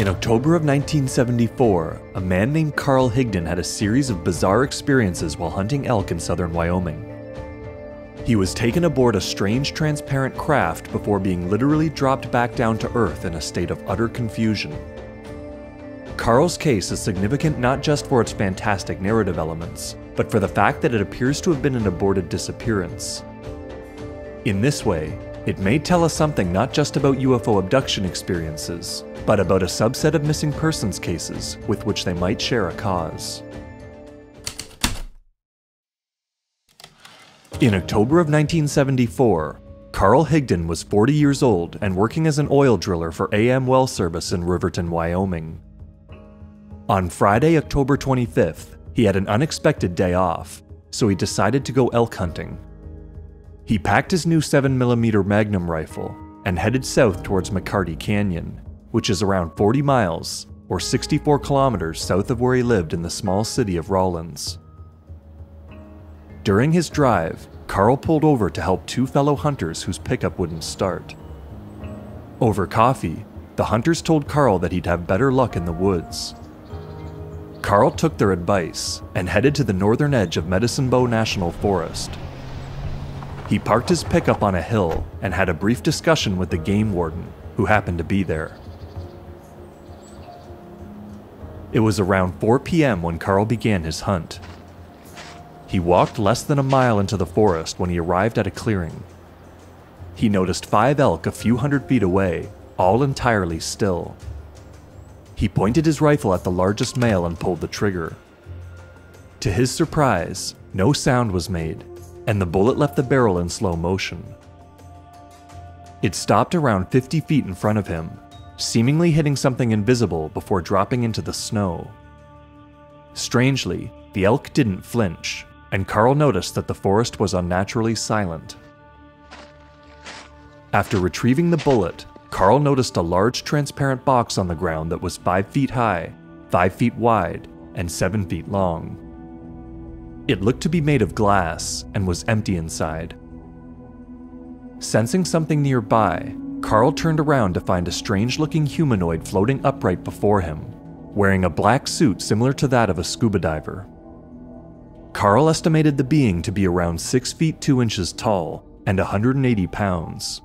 In October of 1974, a man named Carl Higdon had a series of bizarre experiences while hunting elk in southern Wyoming. He was taken aboard a strange transparent craft before being literally dropped back down to Earth in a state of utter confusion. Carl's case is significant not just for its fantastic narrative elements, but for the fact that it appears to have been an aborted disappearance. In this way, it may tell us something not just about UFO abduction experiences, but about a subset of missing persons cases with which they might share a cause. In October of 1974, Carl Higdon was 40 years old and working as an oil driller for AM Well Service in Riverton, Wyoming. On Friday, October 25th, he had an unexpected day off, so he decided to go elk hunting. He packed his new 7mm Magnum rifle and headed south towards McCarty Canyon, which is around 40 miles or 64 kilometers south of where he lived in the small city of Rawlins. During his drive, Carl pulled over to help two fellow hunters whose pickup wouldn't start. Over coffee, the hunters told Carl that he'd have better luck in the woods. Carl took their advice and headed to the northern edge of Medicine Bow National Forest. He parked his pickup on a hill and had a brief discussion with the game warden, who happened to be there. It was around 4 p.m. when Carl began his hunt. He walked less than a mile into the forest when he arrived at a clearing. He noticed five elk a few hundred feet away, all entirely still. He pointed his rifle at the largest male and pulled the trigger. To his surprise, no sound was made, and the bullet left the barrel in slow motion. It stopped around 50 feet in front of him, seemingly hitting something invisible before dropping into the snow. Strangely, the elk didn't flinch, and Carl noticed that the forest was unnaturally silent. After retrieving the bullet, Carl noticed a large transparent box on the ground that was 5 feet high, 5 feet wide, and 7 feet long. It looked to be made of glass and was empty inside. Sensing something nearby, Carl turned around to find a strange looking humanoid floating upright before him, wearing a black suit similar to that of a scuba diver. Carl estimated the being to be around 6 feet 2 inches tall and 180 pounds.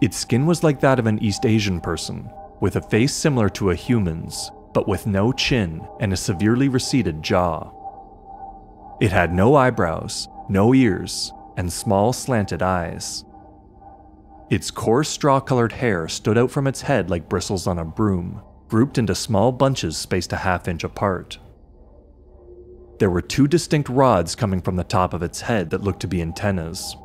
Its skin was like that of an East Asian person, with a face similar to a human's, but with no chin and a severely receded jaw. It had no eyebrows, no ears, and small slanted eyes. Its coarse straw colored hair stood out from its head like bristles on a broom, grouped into small bunches spaced a half inch apart. There were two distinct rods coming from the top of its head that looked to be antennas.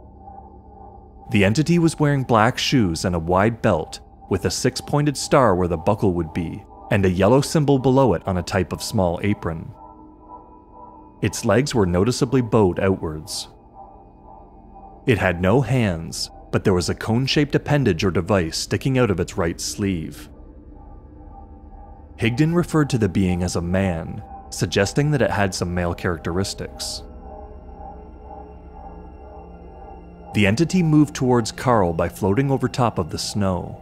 The entity was wearing black shoes and a wide belt, with a six pointed star where the buckle would be, and a yellow symbol below it on a type of small apron. Its legs were noticeably bowed outwards. It had no hands, but there was a cone shaped appendage or device sticking out of its right sleeve. Higdon referred to the being as a man, suggesting that it had some male characteristics. The entity moved towards Carl by floating over top of the snow.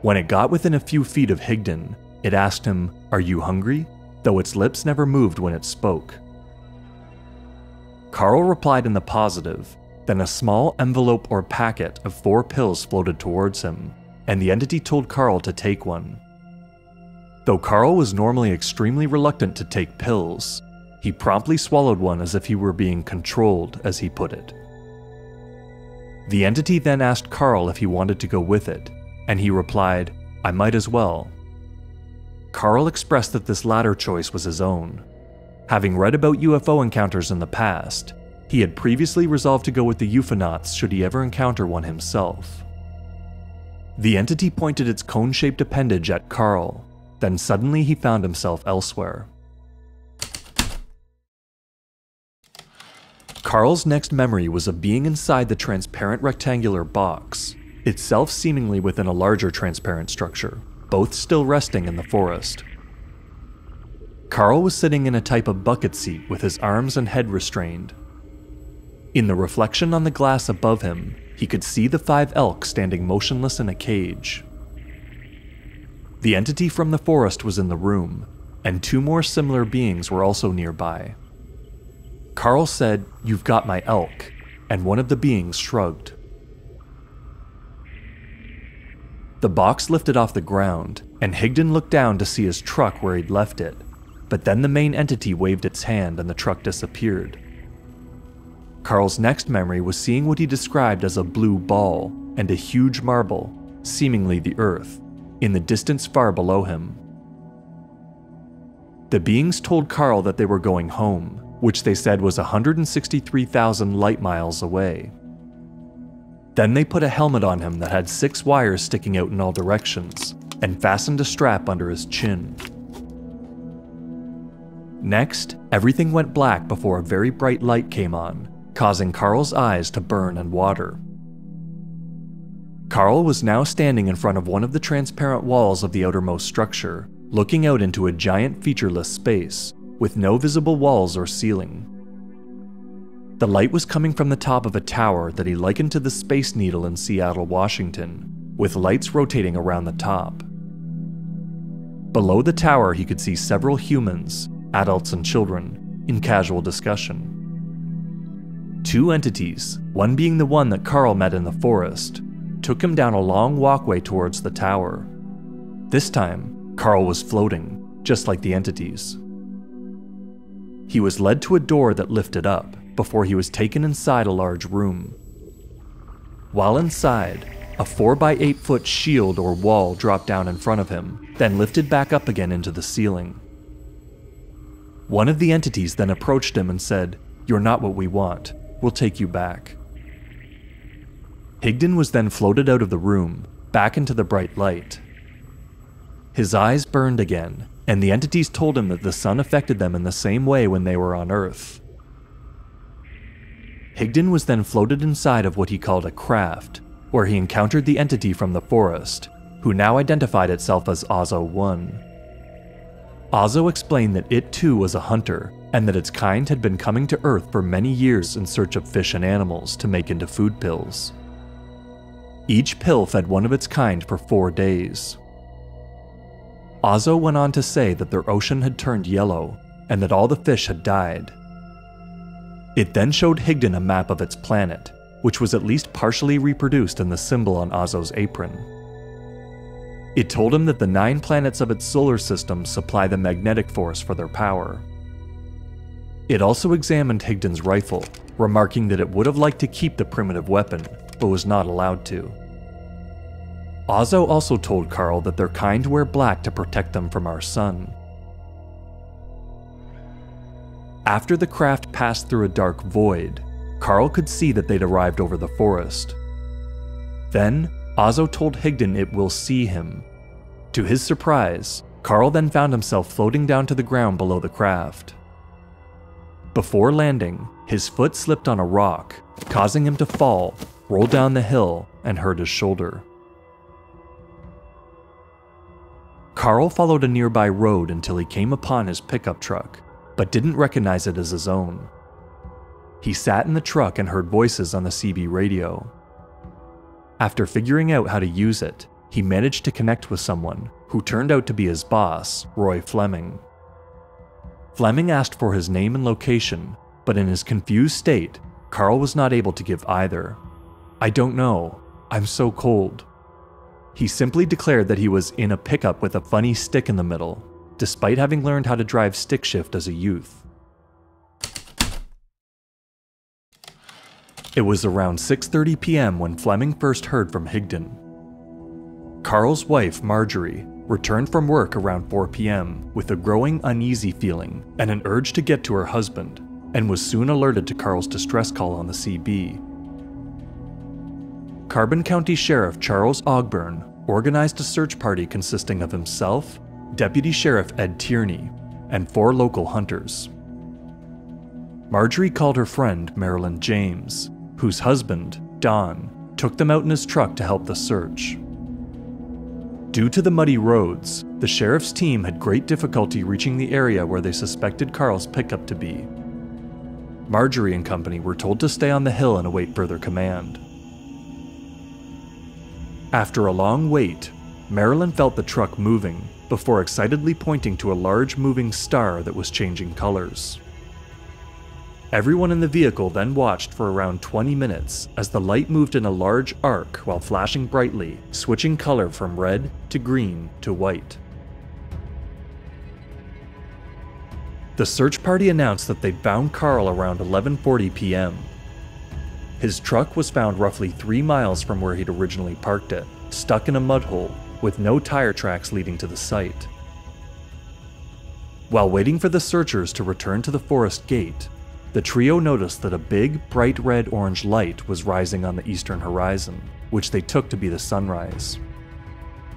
When it got within a few feet of Higdon, it asked him, Are you hungry? though its lips never moved when it spoke. Carl replied in the positive, then a small envelope or packet of four pills floated towards him, and the entity told Carl to take one. Though Carl was normally extremely reluctant to take pills, he promptly swallowed one as if he were being controlled, as he put it. The entity then asked Carl if he wanted to go with it, and he replied, I might as well. Carl expressed that this latter choice was his own. Having read about UFO encounters in the past, he had previously resolved to go with the UFOnauts should he ever encounter one himself. The entity pointed its cone shaped appendage at Carl, then suddenly he found himself elsewhere. Carl's next memory was of being inside the transparent rectangular box, itself seemingly within a larger transparent structure, both still resting in the forest. Carl was sitting in a type of bucket seat with his arms and head restrained. In the reflection on the glass above him, he could see the five elk standing motionless in a cage. The entity from the forest was in the room, and two more similar beings were also nearby. Carl said, You've got my elk, and one of the beings shrugged. The box lifted off the ground, and Higdon looked down to see his truck where he'd left it, but then the main entity waved its hand and the truck disappeared. Carl's next memory was seeing what he described as a blue ball and a huge marble, seemingly the Earth, in the distance far below him. The beings told Carl that they were going home, which they said was 163,000 light miles away. Then they put a helmet on him that had six wires sticking out in all directions, and fastened a strap under his chin. Next, everything went black before a very bright light came on, causing Carl's eyes to burn and water. Carl was now standing in front of one of the transparent walls of the outermost structure, looking out into a giant featureless space, with no visible walls or ceiling. The light was coming from the top of a tower that he likened to the Space Needle in Seattle, Washington, with lights rotating around the top. Below the tower, he could see several humans, adults and children, in casual discussion. Two entities, one being the one that Carl met in the forest, took him down a long walkway towards the tower. This time, Carl was floating, just like the entities. He was led to a door that lifted up before he was taken inside a large room. While inside, a 4 by 8 foot shield or wall dropped down in front of him, then lifted back up again into the ceiling. One of the entities then approached him and said, You're not what we want. We'll take you back. Higdon was then floated out of the room, back into the bright light. His eyes burned again, and the entities told him that the sun affected them in the same way when they were on Earth. Higdon was then floated inside of what he called a craft, where he encountered the entity from the forest, who now identified itself as Ozo 1. Ozo explained that it too was a hunter and that its kind had been coming to Earth for many years in search of fish and animals to make into food pills. Each pill fed one of its kind for four days. Ozo went on to say that their ocean had turned yellow and that all the fish had died. It then showed Higdon a map of its planet, which was at least partially reproduced in the symbol on Ozo's apron. It told him that the nine planets of its solar system supply the magnetic force for their power. It also examined Higdon's rifle, remarking that it would have liked to keep the primitive weapon, but was not allowed to. Ozo also told Carl that their kind wear black to protect them from our sun. After the craft passed through a dark void, Carl could see that they'd arrived over the forest. Then, Ozo told Higdon it will see him. To his surprise, Carl then found himself floating down to the ground below the craft. Before landing, his foot slipped on a rock, causing him to fall, roll down the hill, and hurt his shoulder. Carl followed a nearby road until he came upon his pickup truck, but didn't recognize it as his own. He sat in the truck and heard voices on the CB radio. After figuring out how to use it, he managed to connect with someone who turned out to be his boss, Roy Fleming. Fleming asked for his name and location, but in his confused state, Carl was not able to give either. I don't know. I'm so cold. He simply declared that he was in a pickup with a funny stick in the middle, despite having learned how to drive stick shift as a youth. It was around 6:30 p.m. when Fleming first heard from Higdon. Carl's wife, Marjorie, returned from work around 4 p.m. with a growing uneasy feeling and an urge to get to her husband, and was soon alerted to Carl's distress call on the CB. Carbon County Sheriff Charles Ogburn organized a search party consisting of himself, Deputy Sheriff Ed Tierney, and four local hunters. Marjorie called her friend Marilyn James, whose husband, Don, took them out in his truck to help the search. Due to the muddy roads, the sheriff's team had great difficulty reaching the area where they suspected Carl's pickup to be. Marjorie and company were told to stay on the hill and await further command. After a long wait, Marilyn felt the truck moving before excitedly pointing to a large moving star that was changing colors. Everyone in the vehicle then watched for around 20 minutes as the light moved in a large arc while flashing brightly, switching color from red to green to white. The search party announced that they'd found Carl around 11:40 p.m. His truck was found roughly 3 miles from where he'd originally parked it, stuck in a mud hole with no tire tracks leading to the site. While waiting for the searchers to return to the forest gate, the trio noticed that a big, bright red orange light was rising on the eastern horizon, which they took to be the sunrise.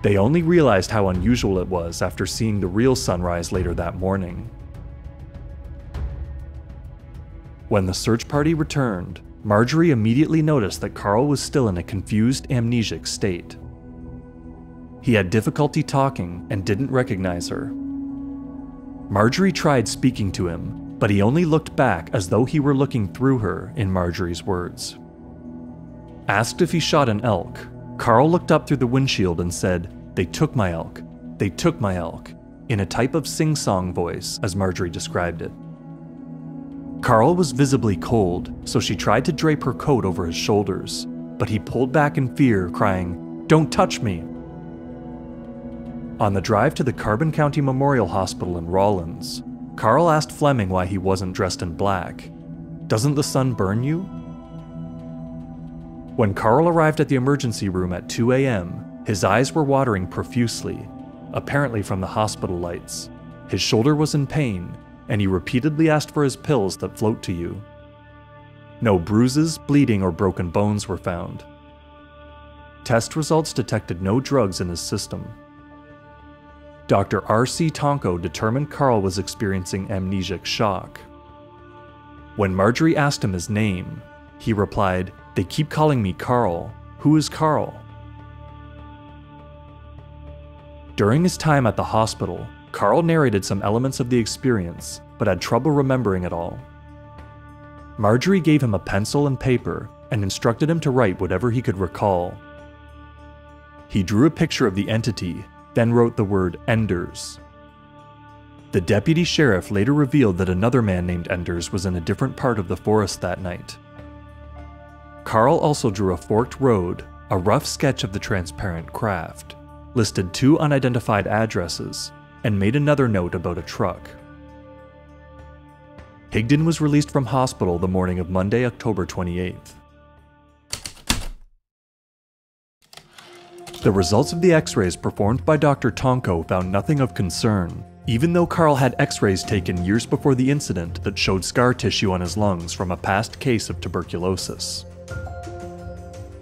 They only realized how unusual it was after seeing the real sunrise later that morning. When the search party returned, Marjorie immediately noticed that Carl was still in a confused amnesic state. He had difficulty talking and didn't recognize her. Marjorie tried speaking to him, but he only looked back as though he were looking through her, in Marjorie's words. Asked if he shot an elk, Carl looked up through the windshield and said, They took my elk. They took my elk, in a type of sing song voice, as Marjorie described it. Carl was visibly cold, so she tried to drape her coat over his shoulders, but he pulled back in fear, crying, Don't touch me! On the drive to the Carbon County Memorial Hospital in Rawlins, Carl asked Fleming why he wasn't dressed in black. Doesn't the sun burn you? When Carl arrived at the emergency room at 2 a.m., his eyes were watering profusely, apparently from the hospital lights. His shoulder was in pain, and he repeatedly asked for his pills that float to you. No bruises, bleeding, or broken bones were found. Test results detected no drugs in his system. Dr. R.C. Tonko determined Carl was experiencing amnesic shock. When Marjorie asked him his name, he replied, They keep calling me Carl. Who is Carl? During his time at the hospital, Carl narrated some elements of the experience, but had trouble remembering it all. Marjorie gave him a pencil and paper and instructed him to write whatever he could recall. He drew a picture of the entity then wrote the word Enders. The deputy sheriff later revealed that another man named Enders was in a different part of the forest that night. Carl also drew a forked road, a rough sketch of the transparent craft, listed two unidentified addresses, and made another note about a truck. Higdon was released from hospital the morning of Monday, October 28th. The results of the x-rays performed by Dr. Tonko found nothing of concern, even though Carl had x-rays taken years before the incident that showed scar tissue on his lungs from a past case of tuberculosis.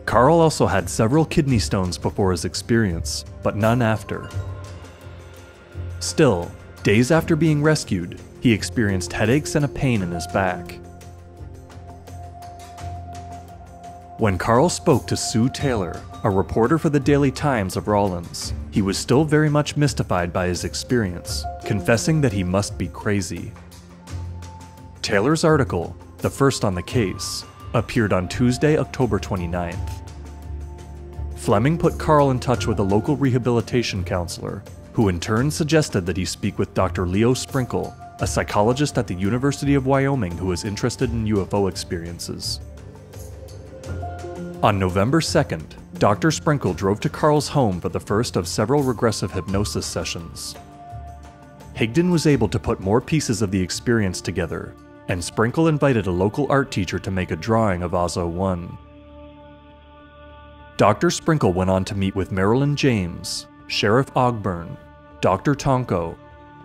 Carl also had several kidney stones before his experience, but none after. Still, days after being rescued, he experienced headaches and a pain in his back. When Carl spoke to Sue Taylor, a reporter for the Daily Times of Rawlins, he was still very much mystified by his experience, confessing that he must be crazy. Taylor's article, the first on the case, appeared on Tuesday, October 29th. Fleming put Carl in touch with a local rehabilitation counselor, who in turn suggested that he speak with Dr. Leo Sprinkle, a psychologist at the University of Wyoming who is interested in UFO experiences. On November 2nd, Dr. Sprinkle drove to Carl's home for the first of several regressive hypnosis sessions. Higdon was able to put more pieces of the experience together, and Sprinkle invited a local art teacher to make a drawing of Ozo 1. Dr. Sprinkle went on to meet with Marilyn James, Sheriff Ogburn, Dr. Tonko,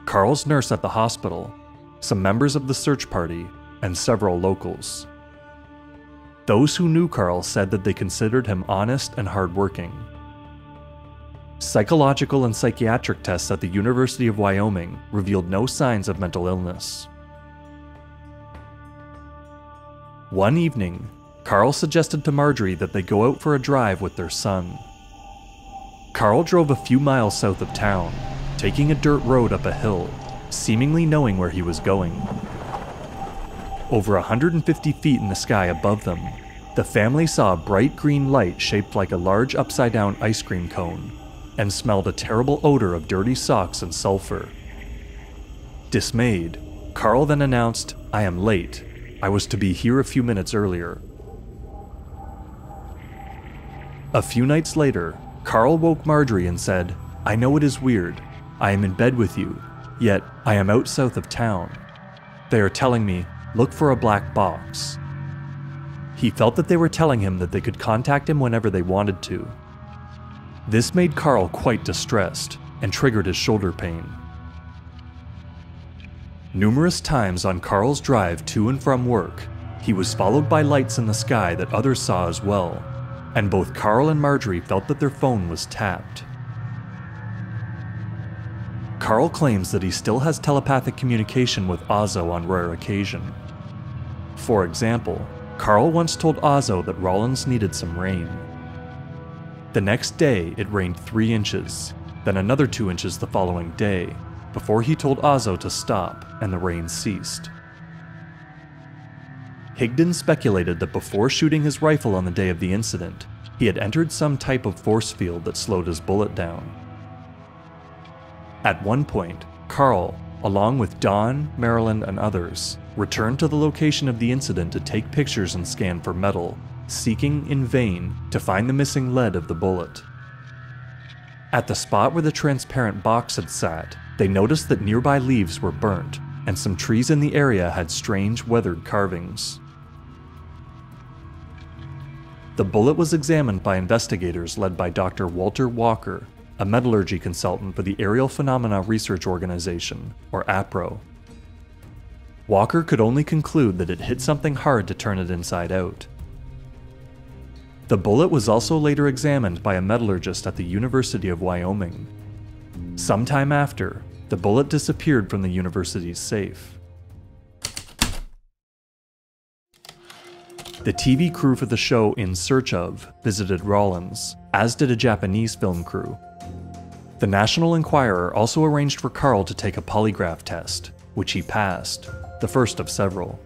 Carl's nurse at the hospital, some members of the search party, and several locals. Those who knew Carl said that they considered him honest and hardworking. Psychological and psychiatric tests at the University of Wyoming revealed no signs of mental illness. One evening, Carl suggested to Marjorie that they go out for a drive with their son. Carl drove a few miles south of town, taking a dirt road up a hill, seemingly knowing where he was going. Over 150 feet in the sky above them, the family saw a bright green light shaped like a large upside down ice cream cone, and smelled a terrible odor of dirty socks and sulfur. Dismayed, Carl then announced, I am late. I was to be here a few minutes earlier. A few nights later, Carl woke Marjorie and said, I know it is weird. I am in bed with you, yet I am out south of town. They are telling me, look for a black box. He felt that they were telling him that they could contact him whenever they wanted to. This made Carl quite distressed and triggered his shoulder pain. Numerous times on Carl's drive to and from work, he was followed by lights in the sky that others saw as well, and both Carl and Marjorie felt that their phone was tapped. Carl claims that he still has telepathic communication with Ozo on rare occasion. For example, Carl once told Ozo that Rawlins needed some rain. The next day, it rained 3 inches, then another 2 inches the following day, before he told Ozo to stop and the rain ceased. Higdon speculated that before shooting his rifle on the day of the incident, he had entered some type of force field that slowed his bullet down. At one point, Carl, along with Don, Marilyn, and others, returned to the location of the incident to take pictures and scan for metal, seeking in vain to find the missing lead of the bullet. At the spot where the transparent box had sat, they noticed that nearby leaves were burnt, and some trees in the area had strange weathered carvings. The bullet was examined by investigators led by Dr. Walter Walker, a metallurgy consultant for the Aerial Phenomena Research Organization, or APRO. Walker could only conclude that it hit something hard to turn it inside out. The bullet was also later examined by a metallurgist at the University of Wyoming. Sometime after, the bullet disappeared from the university's safe. The TV crew for the show In Search of visited Rawlins, as did a Japanese film crew. The National Enquirer also arranged for Carl to take a polygraph test, which he passed, the first of several.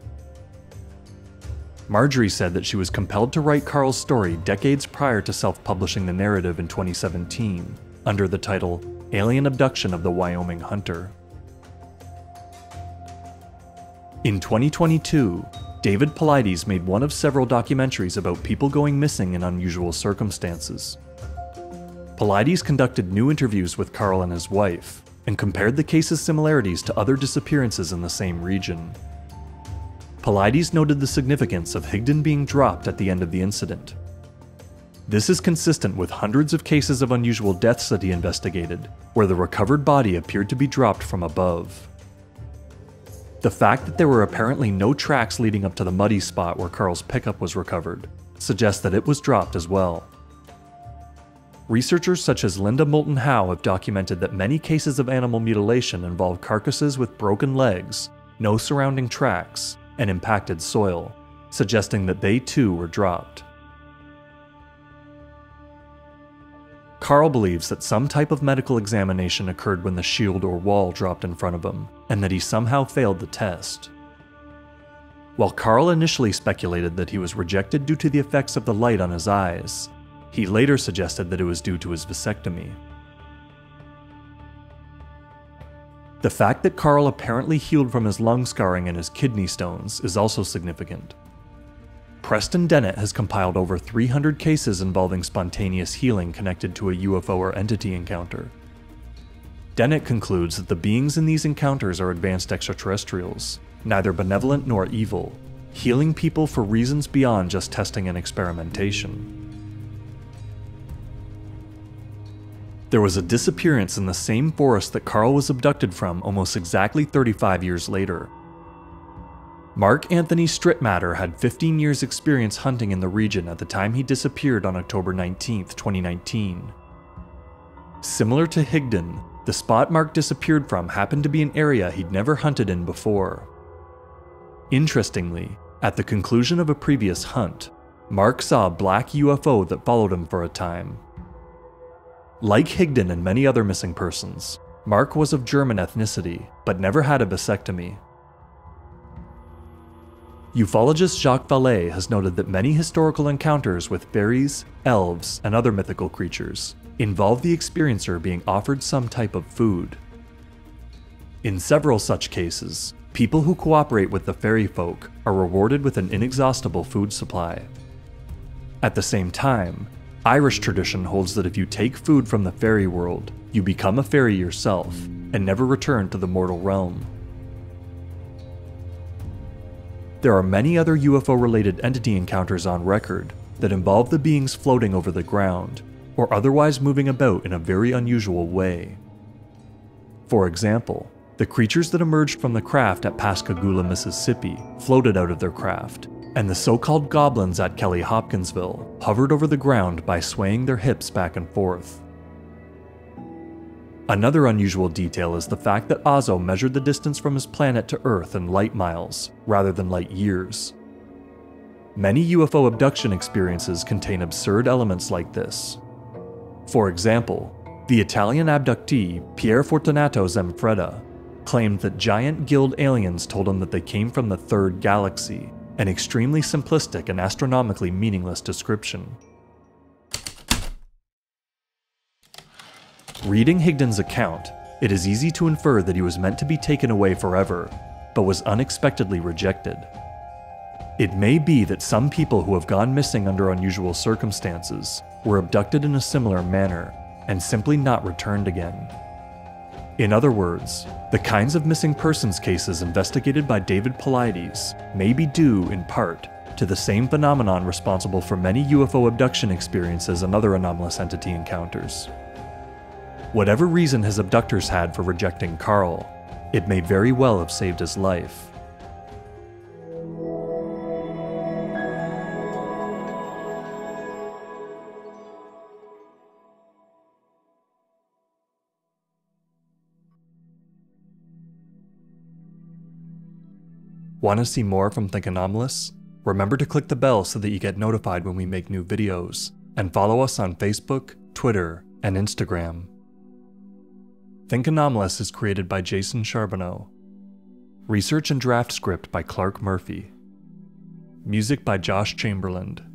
Marjorie said that she was compelled to write Carl's story decades prior to self publishing the narrative in 2017, under the title Alien Abduction of the Wyoming Hunter. In 2022, David Paulides made one of several documentaries about people going missing in unusual circumstances. Paulides conducted new interviews with Carl and his wife, and compared the case's similarities to other disappearances in the same region. Paulides noted the significance of Higdon being dropped at the end of the incident. This is consistent with hundreds of cases of unusual deaths that he investigated, where the recovered body appeared to be dropped from above. The fact that there were apparently no tracks leading up to the muddy spot where Carl's pickup was recovered suggests that it was dropped as well. Researchers such as Linda Moulton Howe have documented that many cases of animal mutilation involve carcasses with broken legs, no surrounding tracks, and impacted soil, suggesting that they too were dropped. Carl believes that some type of medical examination occurred when the shield or wall dropped in front of him, and that he somehow failed the test. While Carl initially speculated that he was rejected due to the effects of the light on his eyes, he later suggested that it was due to his vasectomy. The fact that Carl apparently healed from his lung scarring and his kidney stones is also significant. Preston Dennett has compiled over 300 cases involving spontaneous healing connected to a UFO or entity encounter. Dennett concludes that the beings in these encounters are advanced extraterrestrials, neither benevolent nor evil, healing people for reasons beyond just testing and experimentation. There was a disappearance in the same forest that Carl was abducted from almost exactly 35 years later, Mark Anthony Strittmatter had 15 years' experience hunting in the region at the time he disappeared on October 19, 2019. Similar to Higdon, the spot Mark disappeared from happened to be an area he'd never hunted in before. Interestingly, at the conclusion of a previous hunt, Mark saw a black UFO that followed him for a time. Like Higdon and many other missing persons, Mark was of German ethnicity, but never had a vasectomy. Ufologist Jacques Vallée has noted that many historical encounters with fairies, elves, and other mythical creatures involve the experiencer being offered some type of food. In several such cases, people who cooperate with the fairy folk are rewarded with an inexhaustible food supply. At the same time, Irish tradition holds that if you take food from the fairy world, you become a fairy yourself and never return to the mortal realm. There are many other UFO related entity encounters on record that involve the beings floating over the ground or otherwise moving about in a very unusual way. For example, the creatures that emerged from the craft at Pascagoula, Mississippi floated out of their craft, and the so called goblins at Kelly Hopkinsville hovered over the ground by swaying their hips back and forth. Another unusual detail is the fact that Ozo measured the distance from his planet to Earth in light miles, rather than light years. Many UFO abduction experiences contain absurd elements like this. For example, the Italian abductee Pier Fortunato Zamfretta claimed that giant gilled aliens told him that they came from the third galaxy, an extremely simplistic and astronomically meaningless description. Reading Higdon's account, it is easy to infer that he was meant to be taken away forever, but was unexpectedly rejected. It may be that some people who have gone missing under unusual circumstances were abducted in a similar manner and simply not returned again. In other words, the kinds of missing persons cases investigated by David Paulides may be due, in part, to the same phenomenon responsible for many UFO abduction experiences and other anomalous entity encounters. Whatever reason his abductors had for rejecting Carl, it may very well have saved his life. Want to see more from Think Anomalous? Remember to click the bell so that you get notified when we make new videos, and follow us on Facebook, Twitter, and Instagram. Think Anomalous is created by Jason Charbonneau. Research and draft script by Clark Murphy. Music by Josh Chamberland.